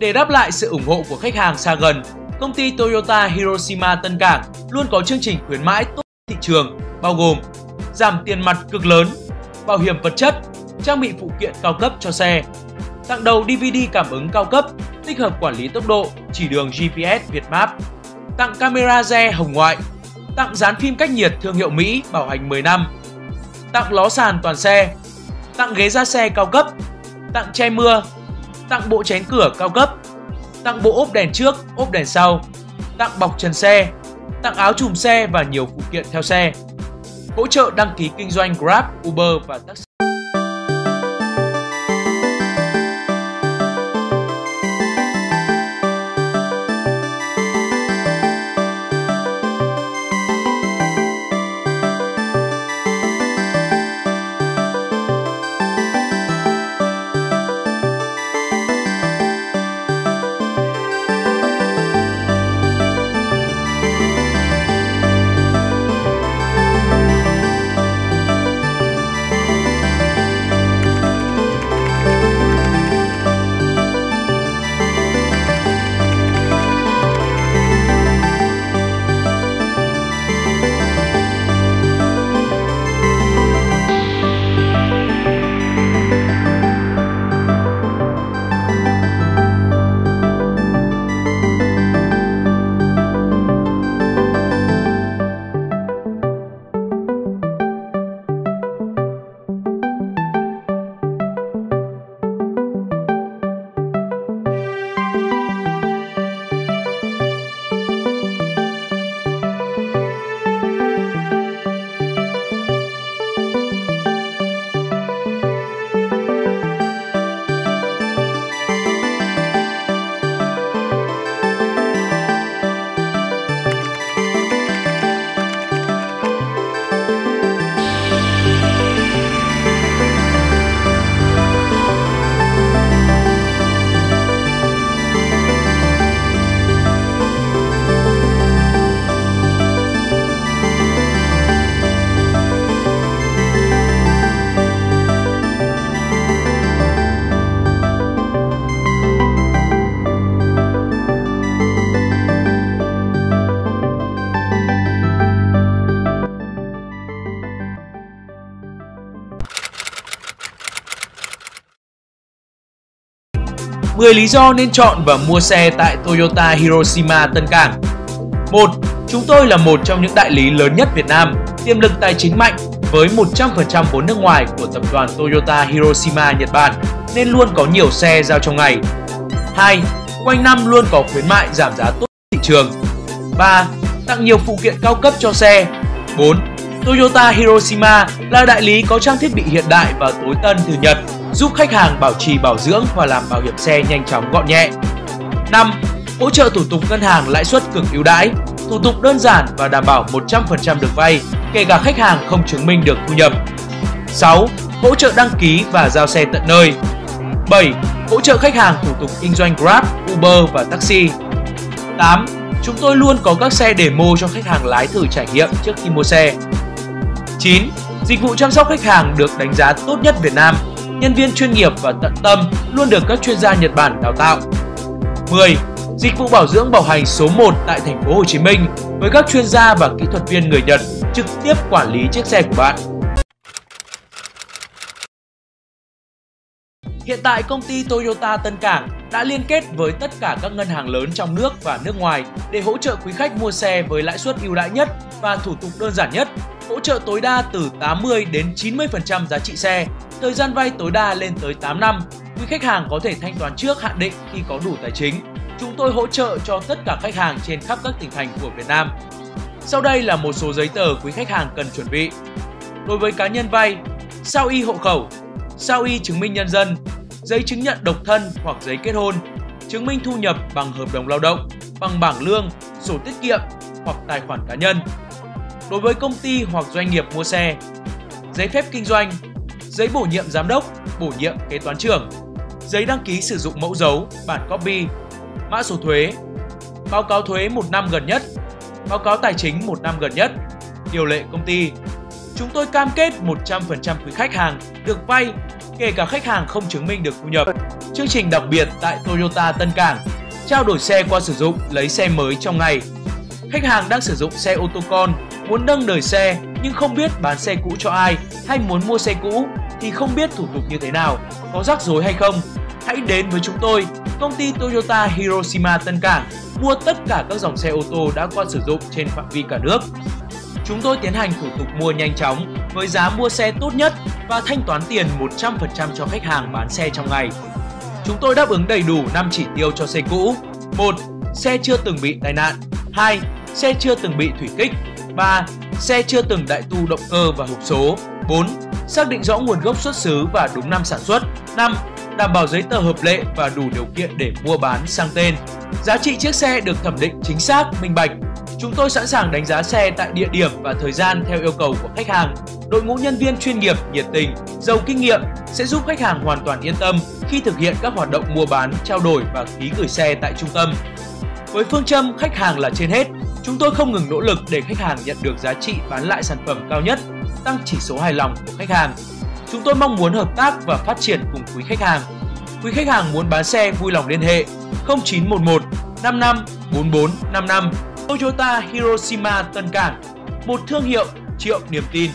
Để đáp lại sự ủng hộ của khách hàng xa gần, công ty Toyota Hiroshima Tân Cảng luôn có chương trình khuyến mãi tốt thị trường, bao gồm giảm tiền mặt cực lớn, bảo hiểm vật chất, trang bị phụ kiện cao cấp cho xe, tặng đầu DVD cảm ứng cao cấp, tích hợp quản lý tốc độ, chỉ đường GPS Việt Map, tặng camera re hồng ngoại, tặng dán phim cách nhiệt thương hiệu Mỹ bảo hành 10 năm, tặng ló sàn toàn xe, tặng ghế da xe cao cấp, tặng che mưa, tặng bộ chén cửa cao cấp, tặng bộ ốp đèn trước, ốp đèn sau, tặng bọc trần xe, tặng áo chùm xe và nhiều phụ kiện theo xe. Hỗ trợ đăng ký kinh doanh Grab, Uber và taxi. 10 lý do nên chọn và mua xe tại Toyota Hiroshima Tân Cảng 1. Chúng tôi là một trong những đại lý lớn nhất Việt Nam, tiềm lực tài chính mạnh với 100% vốn nước ngoài của tập đoàn Toyota Hiroshima Nhật Bản nên luôn có nhiều xe giao trong ngày. 2. Quanh năm luôn có khuyến mại giảm giá tốt thị trường. 3. Tặng nhiều phụ kiện cao cấp cho xe. 4. Toyota Hiroshima là đại lý có trang thiết bị hiện đại và tối tân từ Nhật giúp khách hàng bảo trì bảo dưỡng và làm bảo hiểm xe nhanh chóng gọn nhẹ. 5. Hỗ trợ thủ tục ngân hàng lãi suất cực ưu đãi, thủ tục đơn giản và đảm bảo 100% được vay, kể cả khách hàng không chứng minh được thu nhập. 6. Hỗ trợ đăng ký và giao xe tận nơi. 7. Hỗ trợ khách hàng thủ tục kinh doanh Grab, Uber và taxi. 8. Chúng tôi luôn có các xe demo cho khách hàng lái thử trải nghiệm trước khi mua xe. 9. Dịch vụ chăm sóc khách hàng được đánh giá tốt nhất Việt Nam nhân viên chuyên nghiệp và tận tâm luôn được các chuyên gia Nhật Bản đào tạo. 10. Dịch vụ bảo dưỡng bảo hành số 1 tại thành phố Hồ Chí Minh với các chuyên gia và kỹ thuật viên người Nhật trực tiếp quản lý chiếc xe của bạn. Hiện tại công ty Toyota Tân Cảng đã liên kết với tất cả các ngân hàng lớn trong nước và nước ngoài để hỗ trợ quý khách mua xe với lãi suất ưu đãi nhất và thủ tục đơn giản nhất, hỗ trợ tối đa từ 80 đến 90% giá trị xe Thời gian vay tối đa lên tới 8 năm. Quý khách hàng có thể thanh toán trước hạn định khi có đủ tài chính. Chúng tôi hỗ trợ cho tất cả khách hàng trên khắp các tỉnh thành của Việt Nam. Sau đây là một số giấy tờ quý khách hàng cần chuẩn bị. Đối với cá nhân vay, sao y hộ khẩu, sao y chứng minh nhân dân, giấy chứng nhận độc thân hoặc giấy kết hôn, chứng minh thu nhập bằng hợp đồng lao động, bằng bảng lương, sổ tiết kiệm hoặc tài khoản cá nhân. Đối với công ty hoặc doanh nghiệp mua xe, giấy phép kinh doanh, giấy bổ nhiệm giám đốc, bổ nhiệm kế toán trưởng, giấy đăng ký sử dụng mẫu dấu, bản copy, mã số thuế, báo cáo thuế một năm gần nhất, báo cáo tài chính một năm gần nhất, điều lệ công ty. Chúng tôi cam kết 100% quý khách hàng được vay, kể cả khách hàng không chứng minh được thu nhập. chương trình đặc biệt tại Toyota Tân Cảng, trao đổi xe qua sử dụng lấy xe mới trong ngày. Khách hàng đang sử dụng xe ô tô con, muốn nâng đời xe nhưng không biết bán xe cũ cho ai hay muốn mua xe cũ thì không biết thủ tục như thế nào, có rắc rối hay không. Hãy đến với chúng tôi, công ty Toyota Hiroshima Tân Cảng, mua tất cả các dòng xe ô tô đã qua sử dụng trên phạm vi cả nước. Chúng tôi tiến hành thủ tục mua nhanh chóng với giá mua xe tốt nhất và thanh toán tiền 100% cho khách hàng bán xe trong ngày. Chúng tôi đáp ứng đầy đủ 5 chỉ tiêu cho xe cũ. 1. Xe chưa từng bị tai nạn. 2. Xe chưa từng bị thủy kích. 3. Xe chưa từng đại tu động cơ và hộp số. 4. Xác định rõ nguồn gốc xuất xứ và đúng năm sản xuất. 5. Đảm bảo giấy tờ hợp lệ và đủ điều kiện để mua bán sang tên. Giá trị chiếc xe được thẩm định chính xác, minh bạch. Chúng tôi sẵn sàng đánh giá xe tại địa điểm và thời gian theo yêu cầu của khách hàng. Đội ngũ nhân viên chuyên nghiệp, nhiệt tình, giàu kinh nghiệm sẽ giúp khách hàng hoàn toàn yên tâm khi thực hiện các hoạt động mua bán, trao đổi và ký gửi xe tại trung tâm. Với phương châm khách hàng là trên hết, chúng tôi không ngừng nỗ lực để khách hàng nhận được giá trị bán lại sản phẩm cao nhất, tăng chỉ số hài lòng của khách hàng. Chúng tôi mong muốn hợp tác và phát triển cùng quý khách hàng. Quý khách hàng muốn bán xe vui lòng liên hệ 0911 55 44 55 Toyota Hiroshima Tân Cảng, một thương hiệu triệu niềm tin.